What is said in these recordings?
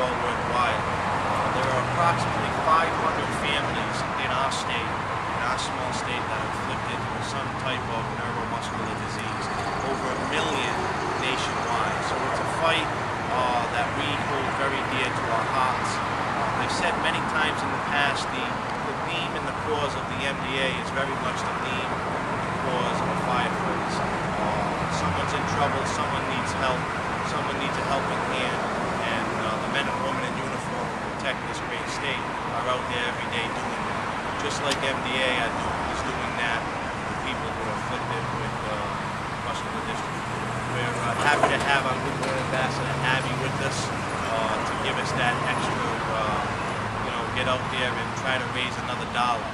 all worthwhile. Uh, there are approximately 500 families in our state, in our small state, that are afflicted with some type of neuromuscular disease. Over a million nationwide. So it's a fight uh, that we hold very dear to our hearts. Uh, I've said many times in the past, the, the theme and the cause of the MDA is very much the theme and the cause of firefighters. Uh, someone's in trouble, someone needs help, someone needs a helping hand, and uh, the men and women in uniform who protect this great state are out there every day doing that. Just like MDA are do- is doing that with people who are afflicted with uh, muscular dystrophy. We're uh, happy to have our good goodwill ambassador Abby with us uh, to give us that extra, uh, you know, get out there and try to raise another dollar.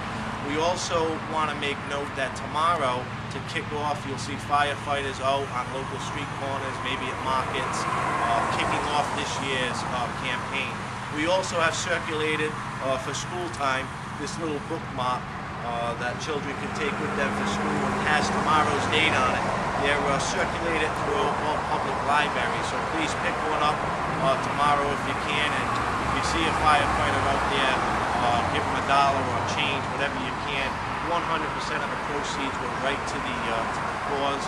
We also want to make note that tomorrow, to kick off, you'll see firefighters out on local street corners, maybe at markets, uh, kicking off this year's uh, campaign. We also have circulated uh, for school time this little bookmark uh, that children can take with them for school and has tomorrow's date on it. They're uh, circulated through all public libraries, so please pick one up uh, tomorrow if you can. And if you see a firefighter out there, uh, give them a dollar or a change, whatever you can. 100% of the proceeds go right to the, uh, to the cause.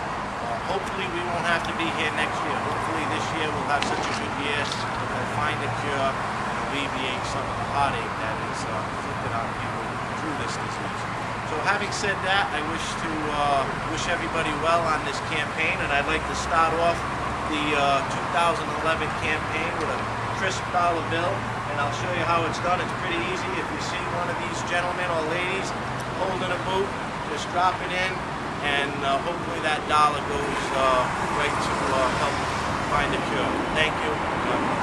Hopefully, we won't have to be here next year. Hopefully, this year we'll have such a good year that we'll find a cure alleviate some of the heartache that is uh, inflicted on people through this disease. So having said that, I wish to uh, wish everybody well on this campaign, and I'd like to start off the uh, 2011 campaign with a crisp dollar bill, and I'll show you how it's done. It's pretty easy. If you see one of these gentlemen or ladies holding a boot, just drop it in, and uh, hopefully that dollar goes uh, right to uh, help find a cure. Thank you.